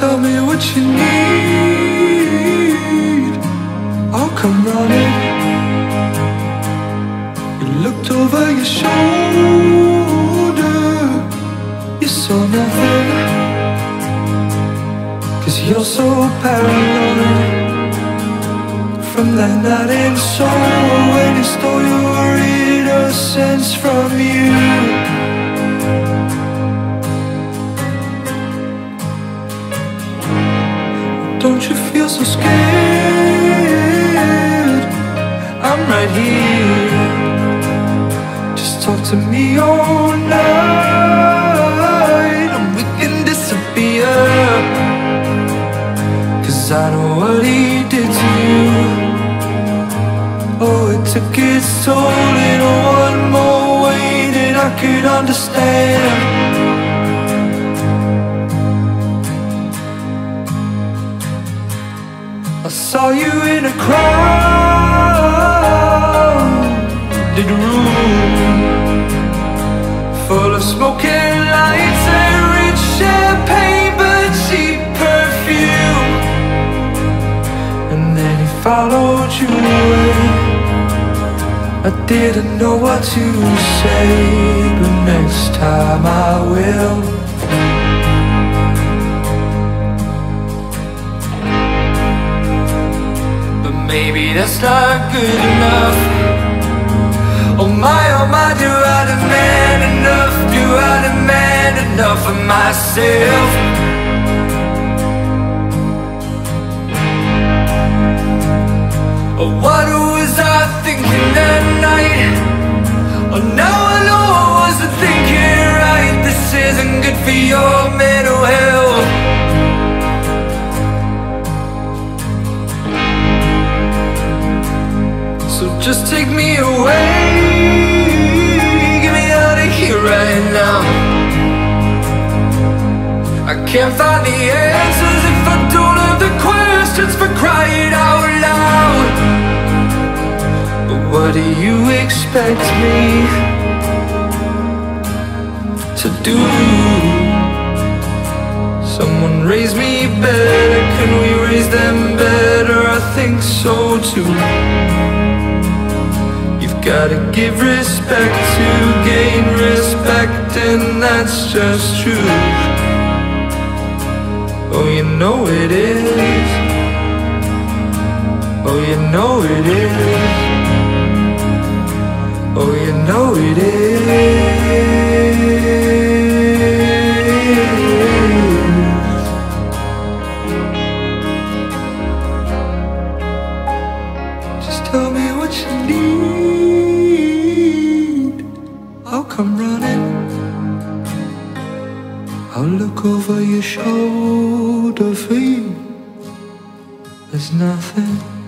tell me what you need. I'll come running. You looked over your shoulder. You saw nothing. Cause you're so paranoid. From that night in Soho when you stole your innocence from you. Don't you feel so scared? I'm right here. Just talk to me all night and we can disappear. Cause I know what he did to you. Oh, it took its toll in one more way that I could understand. You in a crowded room Full of smoking lights and rich champagne but cheap perfume. And then he followed you away. I didn't know what to say But next time I will that's not good enough Oh my, oh my, do I demand enough? Do I demand enough of myself? Oh, what was I thinking that night? Oh, now I know I wasn't thinking right This isn't good for your mental just take me away. Get me out of here right now. I can't find the answers if I don't have the questions for crying out loud. But what do you expect me to do? Someone raise me better, can we raise them better? I think so too gotta give respect to gain respect, and that's just true. Oh, you know it is. Oh, you know it is. Oh, you know it is. I'll look over your shoulder for you. There's nothing